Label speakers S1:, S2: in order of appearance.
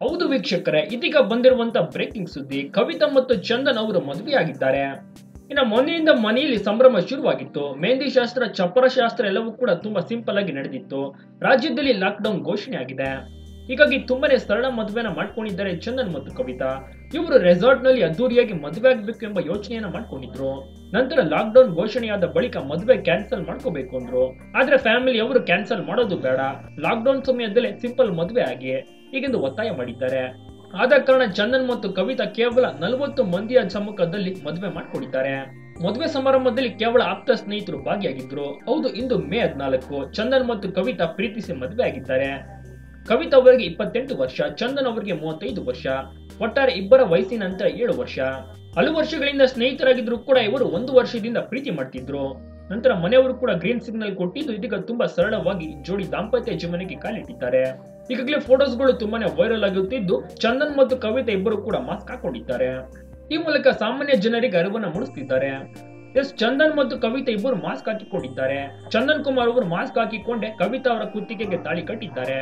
S1: ಹೌದು ವೀಕ್ಷಕರೇ, ಇದೀಗ ಬಂದಿರುವಂತ ಬ್ರೇಕಿಂಗ್ ಸುದ್ದಿ, ಕವಿತಾ ಮತ್ತು ಚಂದನ್ ಅವರು ಮದುವೆಯಾಗಿದ್ದಾರೆ. ಇನ್ನು ಮೊನ್ನೆಯಿಂದ ಮನೆಯಲ್ಲಿ ಸಂಭ್ರಮ ಶುರುವಾಗಿತ್ತು. ಮೆಹಂದಿ ಶಾಸ್ತ್ರ, ಚಪ್ಪರ ಶಾಸ್ತ್ರ ಎಲ್ಲವೂ ಕೂಡ ತುಂಬಾ ಸಿಂಪಲ್ ಆಗಿ ನಡೆದಿತ್ತು. ರಾಜ್ಯದಲ್ಲಿ ಲಾಕ್ಡೌನ್ ಘೋಷಣೆ ಆಗಿದೆ ಹೀಗಾಗಿ ತುಂಬಾನೇ ಸರಳ ಮದುವೆನ ಮಾಡ್ಕೊಂಡಿದ್ದಾರೆ ಚಂದನ್ ಮತ್ತು ಕವಿತಾ. ಇವರು ರೆಸಾರ್ಟ್ನಲ್ಲಿ ಅದ್ದೂರಿಯಾಗಿ ಮದುವೆ ಆಗ್ಬೇಕು ಎಂಬ ಯೋಚನೆಯನ್ನ ಮಾಡ್ಕೊಂಡಿದ್ರು. ನಂತರ ಲಾಕ್ಡೌನ್ ಘೋಷಣೆಯಾದ ಬಳಿಕ ಮದುವೆ ಕ್ಯಾನ್ಸಲ್ ಮಾಡ್ಕೋಬೇಕು ಅಂದ್ರು. ಆದ್ರೆ ಫ್ಯಾಮಿಲಿ ಅವರು ಕ್ಯಾನ್ಸಲ್ ಮಾಡೋದು ಬೇಡ. ಲಾಕ್ಡೌನ್ ಸಮಯದಲ್ಲೇ ಸಿಂಪಲ್ ಮದುವೆ ಆಗಿ ಹೀಗೆಂದು ಒತ್ತಾಯ ಮಾಡಿದ್ದಾರೆ. ಆದ ಕಾರಣ ಚಂದನ್ ಮತ್ತು ಕವಿತಾ ಕೇವಲ ನಲವತ್ತು ಮಂದಿಯ ಸಮ್ಮುಖದಲ್ಲಿ ಮದುವೆ ಮಾಡ್ಕೊಂಡಿದ್ದಾರೆ. ಮದುವೆ ಸಮಾರಂಭದಲ್ಲಿ ಕೇವಲ ಆಪ್ತ ಸ್ನೇಹಿತರು ಭಾಗಿಯಾಗಿದ್ರು. ಹೌದು, ಇಂದು ಮೇ ಹದಿನಾಲ್ಕು. ಚಂದನ್ ಮತ್ತು ಕವಿತಾ ಪ್ರೀತಿಸಿ ಮದುವೆ ಆಗಿದ್ದಾರೆ. ಕವಿತಾ ಅವರಿಗೆ ಇಪ್ಪತ್ತೆಂಟು ವರ್ಷ, ಚಂದನ್ ಅವರಿಗೆ ಮೂವತ್ತೈದು ವರ್ಷ, ಒಟ್ಟಾರೆ ಇಬ್ಬರ ವಯಸ್ಸಿನ ನಂತರ ಏಳು ವರ್ಷ. ಹಲವು ವರ್ಷಗಳಿಂದ ಸ್ನೇಹಿತರಾಗಿದ್ರು ಕೂಡ ಇವರು ಒಂದು ವರ್ಷದಿಂದ ಪ್ರೀತಿ ಮಾಡ್ತಿದ್ರು. ನಂತರ ಮನೆಯವರು ಕೂಡ ಗ್ರೀನ್ ಸಿಗ್ನಲ್ ಕೊಟ್ಟಿದ್ದು ಇದೀಗ ತುಂಬಾ ಸರಳವಾಗಿ ಜೋಡಿ ದಾಂಪತ್ಯ ಜೀವನಕ್ಕೆ ಕಾಲಿಟ್ಟಿದ್ದಾರೆ. ಈಗಾಗಲೇ ಫೋಟೋಸ್ಗಳು ತುಂಬಾನೇ ವೈರಲ್ ಆಗುತ್ತಿದ್ದು ಚಂದನ್ ಮತ್ತು ಕವಿತಾ ಇಬ್ಬರು ಕೂಡ ಮಾಸ್ಕ್ ಹಾಕೊಂಡಿದ್ದಾರೆ. ಈ ಮೂಲಕ ಸಾಮಾನ್ಯ ಜನರಿಗೆ ಅರಿವನ್ನ ಮೂಡಿಸುತ್ತಿದ್ದಾರೆ ಎಸ್, ಚಂದನ್ ಮತ್ತು ಕವಿತಾ ಇಬ್ಬರು ಮಾಸ್ಕ್ ಹಾಕಿಕೊಂಡಿದ್ದಾರೆ. ಚಂದನ್ ಕುಮಾರ್ ಅವರು ಮಾಸ್ಕ್ ಹಾಕಿಕೊಂಡೆ ಕವಿತಾ ಅವರ ಕುತ್ತಿಗೆಗೆ ತಾಳಿ ಕಟ್ಟಿದ್ದಾರೆ.